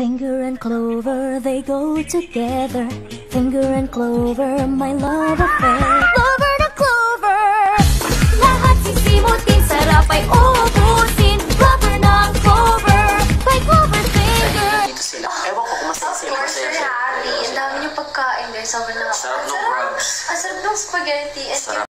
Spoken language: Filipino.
Finger and clover, they go together. Finger and clover, my love affair. Lover na clover, lahat sisimutin, sarap ay ubusin. Lover ng clover, by clover finger. Ewan ko kung masaya Of sila. Ang dami niyong pagkain, guys. Sobrang nakaka- Sarap ng Ang crabs. Ang sarap ng spaghetti. And Sarap.